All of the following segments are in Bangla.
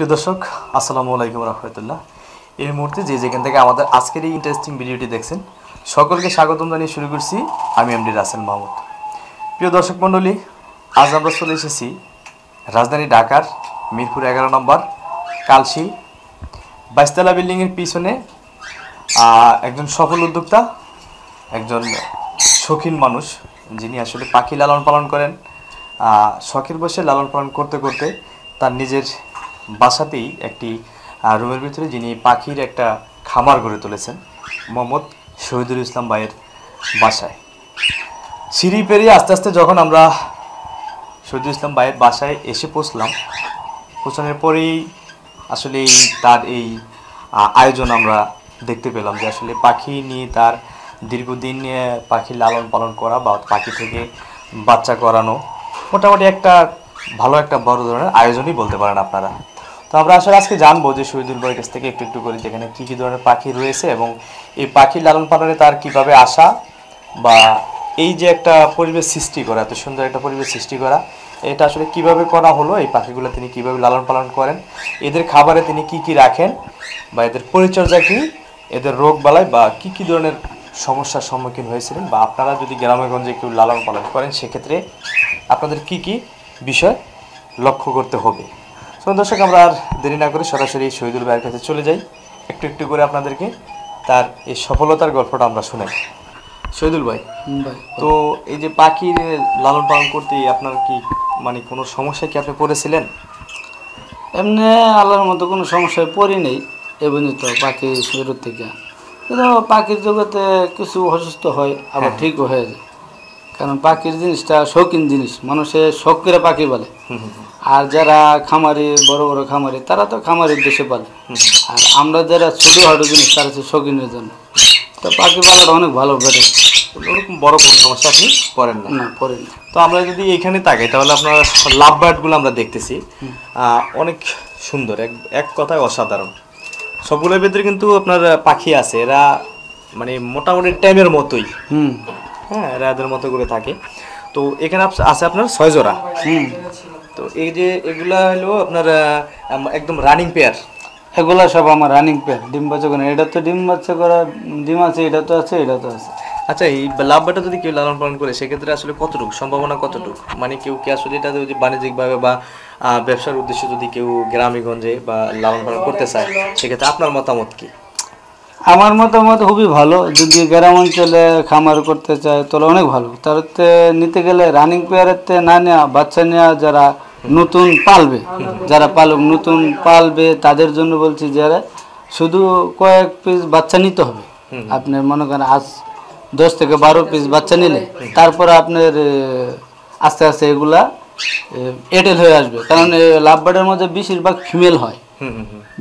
প্রিয় দর্শক, আসসালামু আলাইকুম রহমতুল্লাহ। এই মুহূর্তে যে যেখান থেকে আমাদের আজকের এই ইন্টারেস্টিং ভিডিওটি দেখছেন, সকলকে স্বাগতম জানিয়ে শুরু করছি আমি এমডি রাসেল মাহমুদ। প্রিয় দর্শক মণ্ডলী, আজ আমরা চলে এসেছি রাজধানী ঢাকার মিরপুর এগারো নম্বর কালশি বাইশতলা বিল্ডিংয়ের পিছনে একজন সফল উদ্যোক্তা, একজন শৌখিন মানুষ, যিনি আসলে পাখি লালন পালন করেন। শখের বসে লালন পালন করতে করতে তার নিজের বাসাতেই একটি রুমের ভিতরে যিনি পাখির একটা খামার গড়ে তুলেছেন, মোহাম্মদ শহীদুল ইসলাম ভাইয়ের বাসায়। সিঁড়ি পেরিয়ে আস্তে আস্তে যখন আমরা শহীদুল ইসলাম ভাইয়ের বাসায় এসে পৌঁছলাম, পৌঁছানোর পরেই আসলে তার এই আয়োজন আমরা দেখতে পেলাম যে আসলে পাখি নিয়ে তার দীর্ঘদিন পাখি লালন পালন করা বা পাখি থেকে বাচ্চা করানো মোটামুটি একটা ভালো একটা বড় ধরনের আয়োজনই বলতে পারেন আপনারা। তো আমরা আসলে আজকে জানব যে শহীদুল ভাইয়ের কাছ থেকে একটু একটু করে যেখানে কী কী ধরনের পাখি রয়েছে এবং এই পাখি লালন পালনে তার কীভাবে আসা বা এই যে একটা পরিবেশ সৃষ্টি করা, এত সুন্দর একটা পরিবেশ সৃষ্টি করা, এটা আসলে কীভাবে করা হলো, এই পাখিগুলো তিনি কীভাবে লালন পালন করেন, এদের খাবারে তিনি কি কি রাখেন বা এদের পরিচর্যা কি, এদের রোগ বালাই বা কি কি ধরনের সমস্যার সম্মুখীন হয়েছিলেন বা আপনারা যদি গ্রামেগঞ্জে কেউ লালন পালন করেন, সেক্ষেত্রে আপনাদের কি কি বিষয় লক্ষ্য করতে হবে? তো দর্শক আমরা আর দেরি না করে সরাসরি শহীদুল ভাইয়ের কাছে চলে যাই। একটু একটু করে আপনাদেরকে তার এই সফলতার গল্পটা আমরা শোনাই। শহীদুল ভাই তো এই যে পাখির লালন পালন করতে আপনার কি মানে কোনো সমস্যায় কি আপনি পড়েছিলেন? এমনি আল্লাহর মতো কোনো সমস্যায় পড়ি নেই এমনি তো পাখি শুরুর থেকে। কিন্তু পাখির জগতে কিছু অসুস্থ হয় আবার ঠিকও হয়ে যায়। কারণ পাখির জিনিসটা শৌখিন জিনিস। মানুষের শখ করে পাখি বলে আর যারা খামারি বড় বড় খামারি তারা তো খামারির দেশে পালে। আর আমরা যারা ছোটো হাঁটু জিনিস তারা হচ্ছে শৌখিনের জন্য। তো পাখি পালাটা অনেক ভালো বেড়ে ওরকম বড় কোনো সমস্যা আপনি পড়েন না। না পড়ি না। তো আমরা যদি এখানে তাকাই তাহলে আপনার লাভ বার্ডগুলো আমরা দেখতেছি। অনেক সুন্দর এক এক কথায় অসাধারণ। সবগুলোর ভিতরে কিন্তু আপনার পাখি আছে। এরা মানে মোটামুটি টাইমের মতোই। হুম। হ্যাঁ এরা এদের মতো করে থাকে। তো এখানে আছে আপনার ছয় জোড়া। তো এই যে এগুলা হলো আপনার একদম রানিং পেয়ার এগুলা সব আমার রানিং পেয়ার ডিম বাচ্চা করে। এটা তো ডিম বাচ্চা করা ডিম আছে এটা তো আছে এটা তো আছে। আচ্ছা এই লাভবাটা যদি কেউ লালন পালন করে সেক্ষেত্রে আসলে কতটুকু? সম্ভাবনা কতটুকু? মানে কেউ কি আসলে এটা যদি বাণিজ্যিকভাবে বা ব্যবসার উদ্দেশ্যে যদি কেউ গ্রামেগঞ্জে বা লালন পালন করতে চায় সেক্ষেত্রে আপনার মতামত কি? আমার মতামত খুবই ভালো। যদি গ্রাম অঞ্চলে খামার করতে চায় তাহলে অনেক ভালো। তারতে নিতে গেলে রানিং পেয়ারেতে না নেওয়া বাচ্চা নেওয়া যারা নতুন পালবে যারা পালক নতুন পালবে তাদের জন্য বলছি যারা শুধু কয়েক পিস বাচ্চা নিতে হবে। আপনি মনে করেন আজ দশ থেকে বারো পিস বাচ্চা নিলে তারপরে আপনার আস্তে আস্তে এগুলা এটেল হয়ে আসবে। কারণ লাভবার্ডের মধ্যে বেশিরভাগ ফিমেল হয়।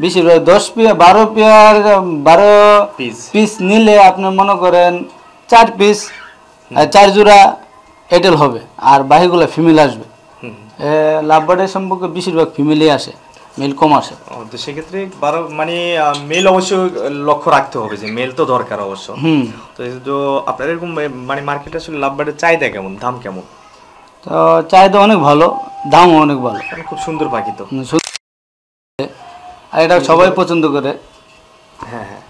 বেশিরভাগ দশ পেয়ার বারো পেয়ার বারো পিস পিস নিলে আপনি মনে করেন চার পিস চার জোড়া এটেল হবে আর বাকিগুলো ফিমেল আসবে। হুম লাভবার্ডের সম্পর্কে বেশিরভাগ ফিমেলই আসে মেল কম আসে। তো সেক্ষেত্রে বারো মানে মেল অবশ্যই লক্ষ্য রাখতে হবে যে মেল তো দরকার অবশ্য। হুম। তো তো আপনার এরকম মানে মার্কেটে আসলে লাভবাটের চাহিদা কেমন দাম কেমন? তো চাহিদা অনেক ভালো দামও অনেক ভালো। কারণ খুব সুন্দর পাখি তো। আর এটা সবাই পছন্দ করে। হ্যাঁ হ্যাঁ।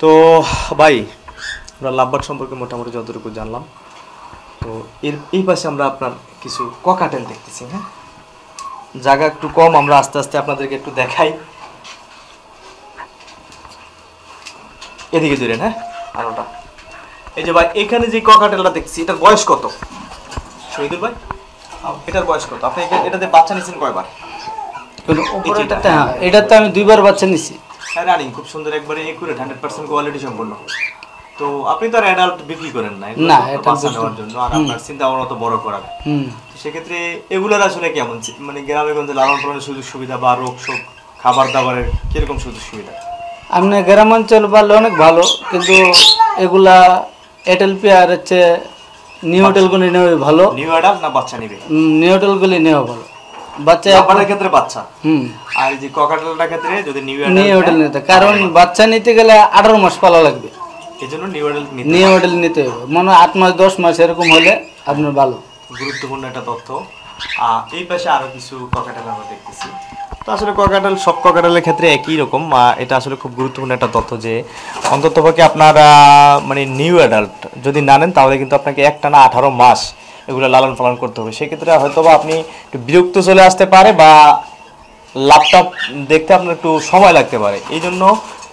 তো ভাই, আমরা লাভবাট সম্পর্কে মোটামুটি যতটুকু জানলাম, তো এর, এই পাশে আমরা আপনার কিছু ককাটেল দেখতেছি হ্যাঁ? জায়গা একটু কম, আমরা আস্তে আস্তে আপনাদেরকে একটু দেখাই। এদিকে জুড়েন হ্যাঁ? আর ওটা। এই যে ভাই, এখানে যে ককাটেলটা দেখছি এটার বয়স কত? শহীদুল ভাই? এটার বয়স কত? আপনি এটাতে বাচ্চা নিয়েছেন কয়বার? হ্যাঁ এটাতে আমি দুইবার বাচ্চা নিছি। হ্যাঁ রানিং খুব সুন্দর একবারে একুরেট হান্ড্রেড পার্সেন্ট কোয়ালিটি সম্পূর্ণ। তো আপনি তো আর অ্যাডাল্ট বিক্রি করেন না না, এটা নেওয়ার জন্য আর আপনার চিন্তা ভাবনা তো বড় করার। সেক্ষেত্রে এগুলোর আসলে কেমন? মানে গ্রামে গঞ্জে লালন পালনের সুযোগ সুবিধা বা রোগ শোক খাবার দাবারের কীরকম সুযোগ সুবিধা? আপনি গ্রামাঞ্চল পারলে অনেক ভালো কিন্তু এগুলা এয়ারটেল পেয়ার হচ্ছে নিউ হোটেলগুলি নেওয়া ভালো। নিউ অ্যাডাল্ট না বাচ্চা নিবে? নিউ হোটেলগুলি নেওয়া ভালো। বাচ্চা ক্ষেত্রে বাচ্চা। হুম। আর যে ককাটেলটার ক্ষেত্রে যদি নিউ নিউ অ্যাডাল্ট নিতে কারণ বাচ্চা নিতে গেলে আঠারো মাস পালা লাগবে। নিউ অ্যাডাল্ট নিতে নিউ নিতে হবে। মনে মাস দশ মাস এরকম হলে আপনার ভালো। গুরুত্বপূর্ণ একটা তথ্য। আর এই পাশে আরও কিছু ককাটেল আমরা দেখতেছি। তো আসলে ককাটেল সব ককাটেলের ক্ষেত্রে একই রকম। এটা আসলে খুব গুরুত্বপূর্ণ একটা তথ্য যে অন্ততপক্ষে আপনার মানে নিউ অ্যাডাল্ট যদি না নেন তাহলে কিন্তু আপনাকে একটানা আঠারো মাস এগুলো লালন পালন করতে হবে। সেক্ষেত্রে হয়তো বা আপনি একটু বিরক্ত চলে আসতে পারে বা ল্যাপটপ দেখতে আপনার একটু সময় লাগতে পারে। এই জন্য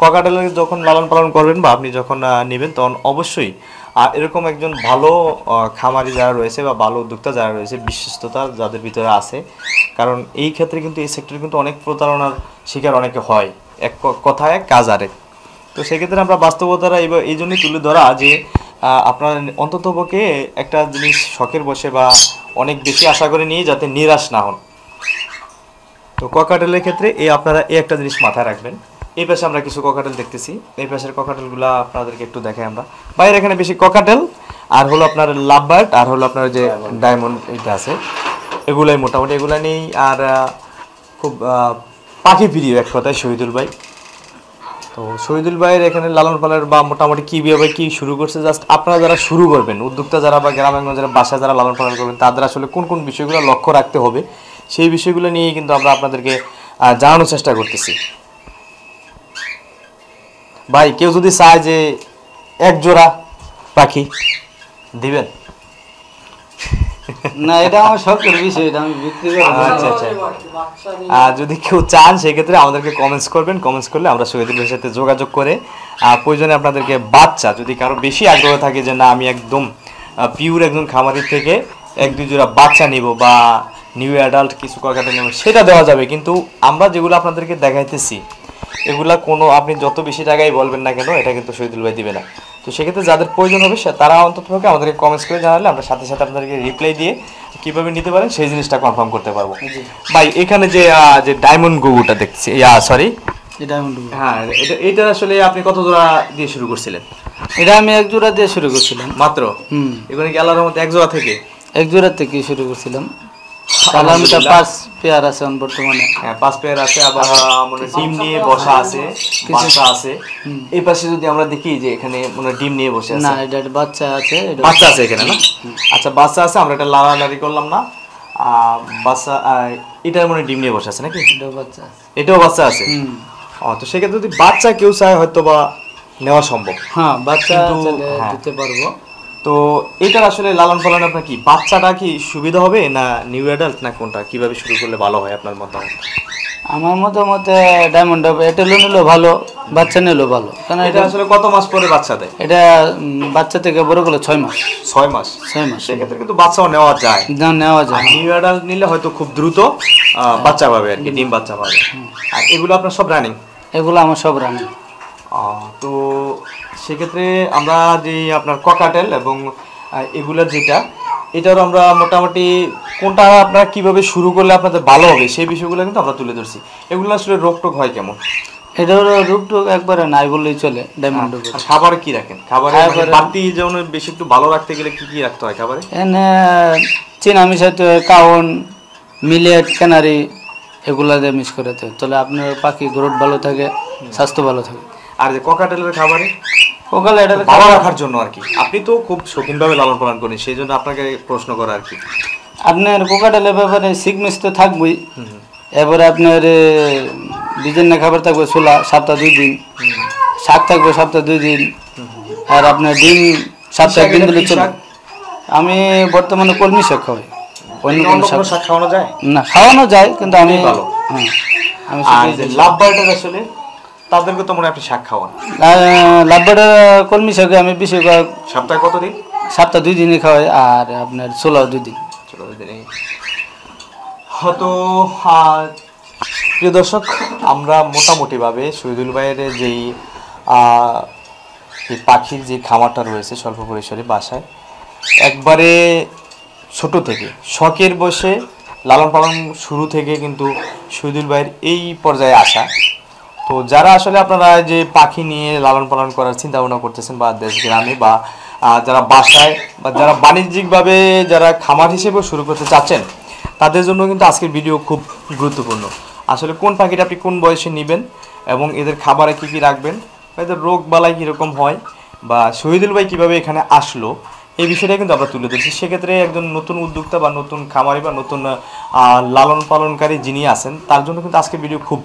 ককাটেলের যখন লালন পালন করবেন বা আপনি যখন নেবেন তখন অবশ্যই আহ, এরকম একজন ভালো খামারি যারা রয়েছে বা ভালো উদ্যোক্তা যারা রয়েছে বিশ্বস্ততা যাদের ভিতরে আছে কারণ এই ক্ষেত্রে কিন্তু এই সেক্টরে কিন্তু অনেক প্রতারণার শিকার অনেকে হয়। এক কথায় কাজ আরেক তো সেক্ষেত্রে আমরা বাস্তবতারা এই জন্যই তুলে ধরা যে আপনার অন্ততপক্ষে একটা জিনিস শখের বসে বা অনেক বেশি আশা করে নিয়ে যাতে নিরাশ না হন। তো ককাটেলের ক্ষেত্রে এই আপনারা এই একটা জিনিস মাথায় রাখবেন। এই পাশে আমরা কিছু ককাটেল দেখতেছি। এই পাশের ককাটেলগুলো আপনাদেরকে একটু দেখাই আমরা। বাইরে এখানে বেশি ককাটেল আর হলো আপনার লাভবার্ড আর হলো আপনার যে ডায়মন্ড এটা আছে। এগুলাই মোটামুটি এগুলা নেই আর খুব পাখি প্রিয় এক কথায় শহীদুল ভাই। তো শহীদুল ভাইয়ের এখানে লালন পালনের বা মোটামুটি কি ভাবে কি শুরু করছে? জাস্ট আপনারা যারা শুরু করবেন, উদ্যোক্তা যারা বা গ্রামেগঞ্জ যারা বাসা যারা লালন পালন করবেন, তাদের আসলে কোন কোন বিষয়গুলো লক্ষ্য রাখতে হবে, সেই বিষয়গুলো নিয়েই কিন্তু আমরা আপনাদেরকে জানানোর চেষ্টা করতেছি। ভাই, কেউ যদি চায় যে এক জোড়া পাখি দিবেন? না এটা আমার শখের বিষয় এটা আমি বিক্রি করব আচ্ছা আচ্ছা। আর যদি কেউ চান সেক্ষেত্রে আমাদেরকে কমেন্টস করবেন। কমেন্টস করলে আমরা শহীদুলের সাথে যোগাযোগ করে প্রয়োজনে আপনাদেরকে বাচ্চা যদি কারও বেশি আগ্রহ থাকে যে না আমি একদম পিওর একজন খামারির থেকে এক দুই জোড়া বাচ্চা নিব বা নিউ অ্যাডাল্ট কিছু কয়েকটা নেব সেটা দেওয়া যাবে। কিন্তু আমরা যেগুলো আপনাদেরকে দেখাইতেছি এগুলা কোনো আপনি যত বেশি টাকাই বলবেন না কেন এটা কিন্তু শহীদুল ভাই দিবে না। তো সেক্ষেত্রে যাদের প্রয়োজন হবে তারা অন্তত পক্ষে আমাদেরকে কমেন্টস করে জানালে আমরা সাথে সাথে আপনাদেরকে রিপ্লাই দিয়ে কীভাবে নিতে পারেন সেই জিনিসটা কনফার্ম করতে পারব। ভাই এখানে যে যে ডায়মন্ড গুগুটা দেখছি ইয়া সরি। হ্যাঁ এটা এটা আসলে আপনি কত জোড়া দিয়ে শুরু করছিলেন? এটা আমি এক জোড়া দিয়ে শুরু করছিলাম। মাত্র? হুম। এখানে কি আল্লাহর মধ্যে এক জোড়া থেকে? এক জোড়া থেকে শুরু করছিলাম। কালামটা পাঁচ পেয়ার আছে বর্তমানে। হ্যাঁ পাঁচ পেয়ার আছে আবার মানে ডিম নিয়ে বসা আছে বাচ্চা আছে। এই পাশে যদি আমরা দেখি যে এখানে মানে ডিম নিয়ে বসে আছে। না এটা বাচ্চা আছে বাচ্চা আছে এখানে না? আচ্ছা বাচ্চা আছে আমরা এটা লাড়ালাড়ি করলাম না। বাচ্চা এটার মনে ডিম নিয়ে বসে আছে নাকি? এটাও বাচ্চা আছে। এটাও বাচ্চা আছে? ও তো সেক্ষেত্রে যদি বাচ্চা কেউ চায় হয়তো বা নেওয়া সম্ভব। হ্যাঁ বাচ্চা হ্যাঁ। দিতে পারব। তো এটার আসলে লালন পালন আপনার কি বাচ্চাটা কি সুবিধা হবে না নিউ অ্যাডাল্ট না কোনটা? কীভাবে শুরু করলে ভালো হয় আপনার মতামত? আমার মতে ডায়মন্ড এটেলো নিলেও ভালো বাচ্চা নিলেও ভালো। কারণ এটা এটা আসলে কত মাস পরে বাচ্চা দেয়? এটা বাচ্চা থেকে বড় করলে ছয় মাস। ছয় মাস? ছয় মাস। সেক্ষেত্রে কিন্তু বাচ্চাও নেওয়া যায়। না নেওয়া যায়। নিউ অ্যাডাল্ট নিলে হয়তো খুব দ্রুত বাচ্চা পাবে আর কি ডিম বাচ্চা পাবে। আর এগুলো আপনার সব রানিং এগুলো আমার সব রানিং তো সেক্ষেত্রে আমরা যে আপনার ককাটেল এবং এগুলো যেটা এটারও আমরা মোটামুটি কোনটা আপনারা কীভাবে শুরু করলে আপনাদের ভালো হবে সেই বিষয়গুলো কিন্তু আমরা তুলে ধরছি। এগুলো আসলে রোগ টোগ হয় কেমন? এটার রূপ টুক একবারে নাই বললেই চলে ডায়মন্ড আর খাবারে কি রাখেন? খাবারে মানে বাড়তি যেমন বেশি একটু ভালো রাখতে গেলে কি কি রাখতে হয় খাবারে? এনে চীনা মিশাইতে হয় কাউন মিলেট ক্যানারি এগুলা দিয়ে মিক্স করে দিতে হয়। তাহলে আপনার পাখি গ্রোথ ভালো থাকে স্বাস্থ্য ভালো থাকে। আর যে ককাটেলের খাবারে ওখানে এটা ভালো রাখার জন্য আর কি। আপনি তো খুব শৌখিনভাবে লালন পালন করেন সেই জন্য আপনাকে প্রশ্ন করা আর কি। আপনার কোকাটেলের ব্যাপারে সিকমিস তো থাকবেই। এবারে আপনার ডিজাইনের খাবার থাকবে ছোলা সপ্তাহ দুই দিন। শাক থাকবে সপ্তাহ দুই দিন। আর আপনার ডিম সপ্তাহে শাক দিন দিলে শাক? আমি বর্তমানে কলমি শাক খাওয়াই। অন্য কোনো শাক। খাওয়ানো যায়? না খাওয়ানো যায় কিন্তু আমি ভালো। হ্যাঁ আমি। লাভ বার্ডের আসলে তাদেরকে তো মনে আপনি শাক খাওয়ান। লাভবাটা কলমি শাকে আমি বেশিরভাগ সপ্তাহে কতদিন? সপ্তাহ দুই দিনই খাওয়াই আর আপনার ছোলাও দুই দিন। চলো দিনে। হয়তো প্রিয় দর্শক আমরা মোটামুটিভাবে শহীদুল ভাইয়ের যেই পাখির যে খামারটা রয়েছে স্বল্প পরিসরে বাসায় একবারে ছোট থেকে শখের বসে লালন পালন শুরু থেকে কিন্তু শহীদুল ভাইয়ের এই পর্যায়ে আসা তো যারা আসলে আপনারা যে পাখি নিয়ে লালন পালন করার চিন্তা ভাবনা করতেছেন বা দেশ গ্রামে বা যারা বাসায় বা যারা বাণিজ্যিকভাবে যারা খামার হিসেবে শুরু করতে চাচ্ছেন, তাদের জন্য কিন্তু আজকের ভিডিও খুব গুরুত্বপূর্ণ। আসলে কোন পাখিটা আপনি কোন বয়সে নেবেন এবং এদের খাবারে কি কি রাখবেন, বা এদের রোগ বালাই কীরকম হয়, বা শহীদুল ভাই কীভাবে এখানে আসলো, এই বিষয়টা কিন্তু আমরা তুলে ধরছি। সেক্ষেত্রে একজন নতুন উদ্যোক্তা বা নতুন খামারি বা নতুন লালন পালনকারী যিনি আছেন, তার জন্য কিন্তু আজকের ভিডিও খুব,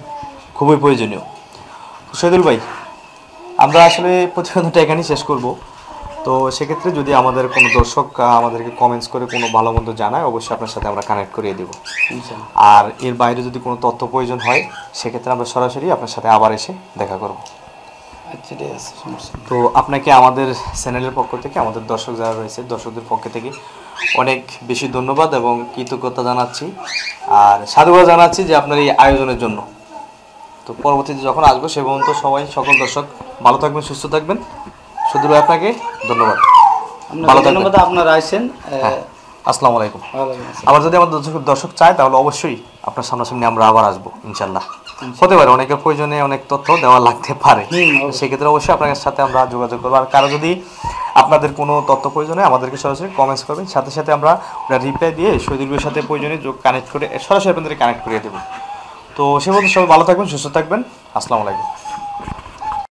খুবই প্রয়োজনীয়। শহীদুল ভাই আমরা আসলে প্রতিবেদনটা এখানেই শেষ করব। তো সেক্ষেত্রে যদি আমাদের কোনো দর্শক আমাদেরকে কমেন্টস করে কোনো ভালো মন্দ জানায় অবশ্যই আপনার সাথে আমরা কানেক্ট করিয়ে দেবো। আর এর বাইরে যদি কোনো তথ্য প্রয়োজন হয় সেক্ষেত্রে আমরা সরাসরি আপনার সাথে আবার এসে দেখা করব। আচ্ছা। তো আপনাকে আমাদের চ্যানেলের পক্ষ থেকে আমাদের দর্শক যারা রয়েছে দর্শকদের পক্ষ থেকে অনেক বেশি ধন্যবাদ এবং কৃতজ্ঞতা জানাচ্ছি। আর সাধুবাদ জানাচ্ছি যে আপনার এই আয়োজনের জন্য। তো পরবর্তীতে যখন আসব সে পর্যন্ত সবাই সকল দর্শক ভালো থাকবেন সুস্থ থাকবেন। শুধু আপনাকে ধন্যবাদ। ভালো ধন্যবাদ আপনারা আইসেন হ্যাঁ আসসালামু আলাইকুম। আবার যদি আমার দর্শক দর্শক চায় তাহলে অবশ্যই আপনার সামনাসামনি আমরা আবার আসব ইনশাল্লাহ হতে পারে অনেকের প্রয়োজনে অনেক তথ্য দেওয়া লাগতে পারে। সেক্ষেত্রে অবশ্যই আপনার সাথে আমরা যোগাযোগ করব। আর কারও যদি আপনাদের কোনো তথ্য প্রয়োজনে আমাদেরকে সরাসরি কমেন্টস করবেন সাথে সাথে আমরা রিপ্লাই দিয়ে শহীদুলের সাথে প্রয়োজনে যোগ কানেক্ট করে সরাসরি আপনাদের কানেক্ট করিয়ে দেবো। তো সে মধ্যে সবাই ভালো থাকবেন সুস্থ থাকবেন। আসসালামু আলাইকুম।